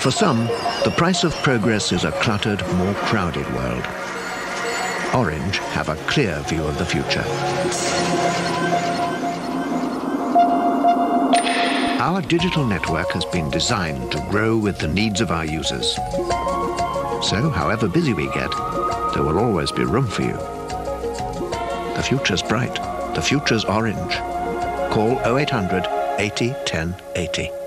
For some, the price of progress is a cluttered, more crowded world. Orange have a clear view of the future. Our digital network has been designed to grow with the needs of our users. So, however busy we get, there will always be room for you. The future's bright. The future's orange. Call 0800 80 10 80.